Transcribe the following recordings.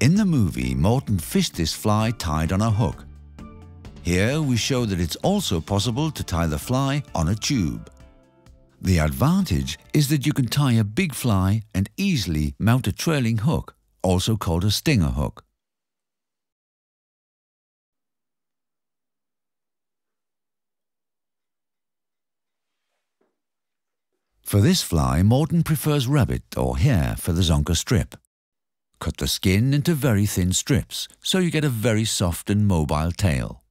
In the movie, Morten fished this fly tied on a hook. Here we show that it's also possible to tie the fly on a tube. The advantage is that you can tie a big fly and easily mount a trailing hook, also called a stinger hook. For this fly, Morten prefers rabbit or hare for the zonker strip. Cut the skin into very thin strips so you get a very soft and mobile tail.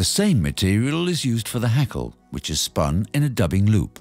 The same material is used for the hackle, which is spun in a dubbing loop.